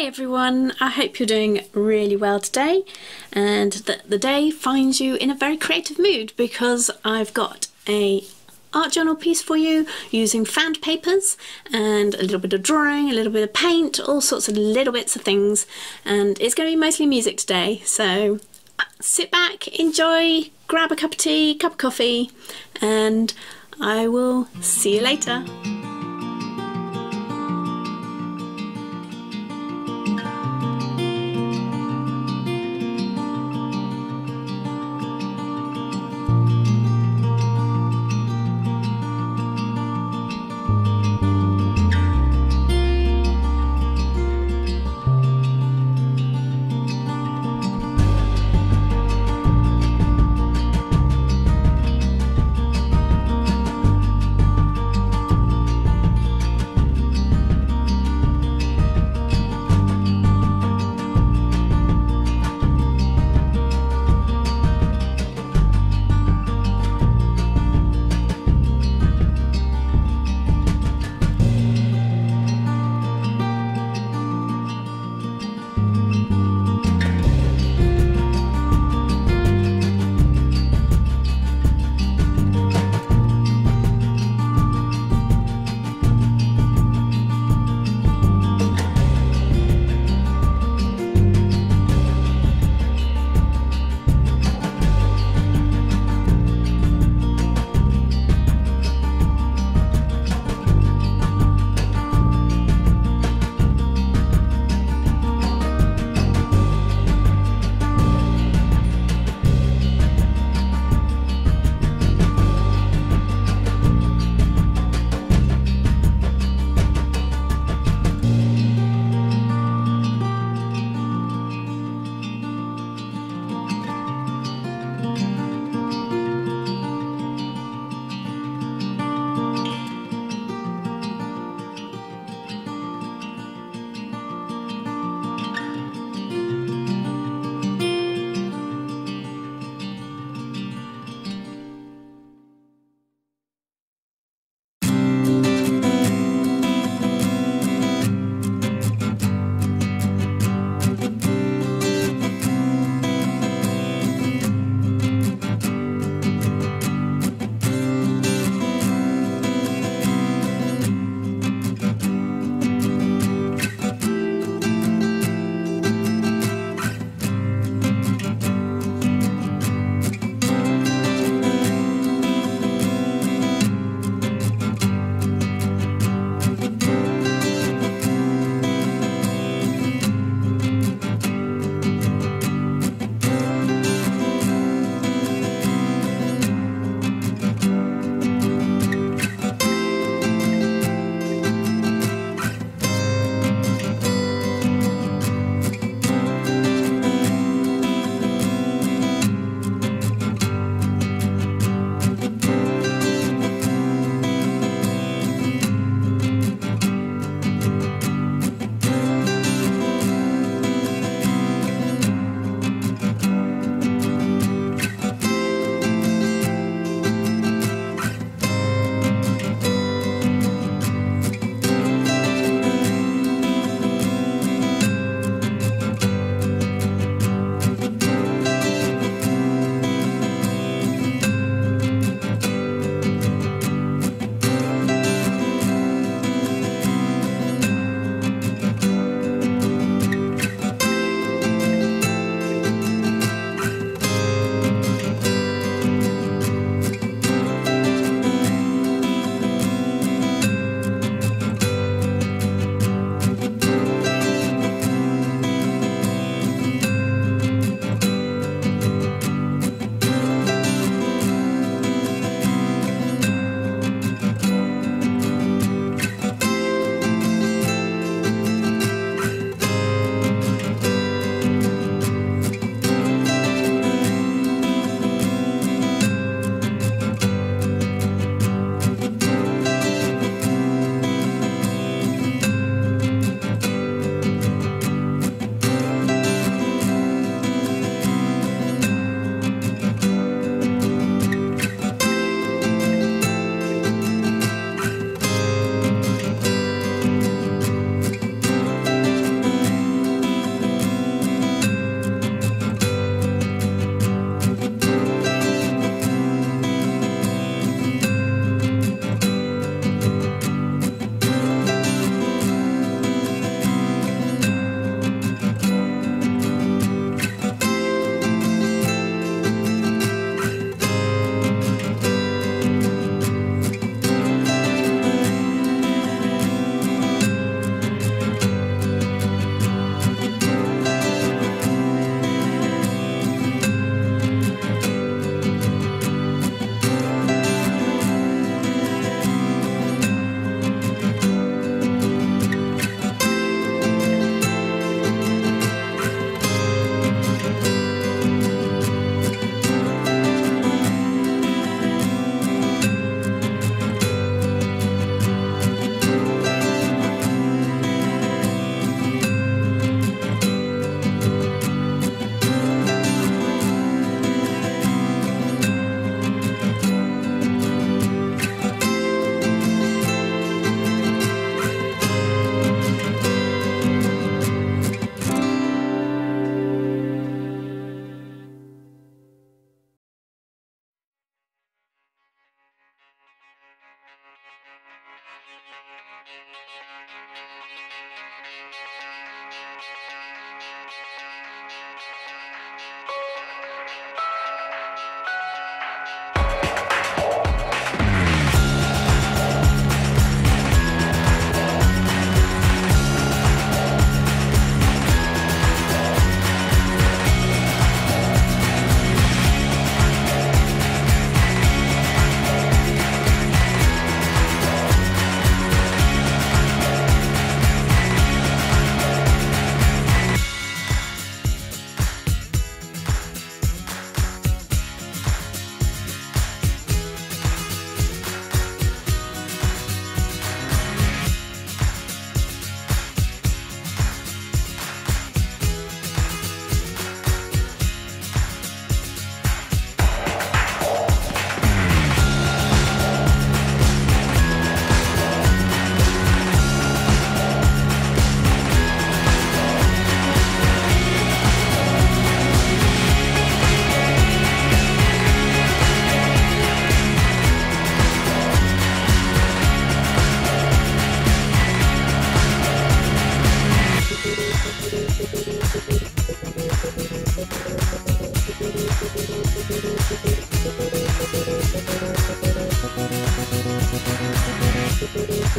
Hey everyone, I hope you're doing really well today and that the day finds you in a very creative mood because I've got a art journal piece for you using found papers and a little bit of drawing, a little bit of paint, all sorts of little bits of things. And it's going to be mostly music today. So uh, sit back, enjoy, grab a cup of tea, cup of coffee and I will see you later.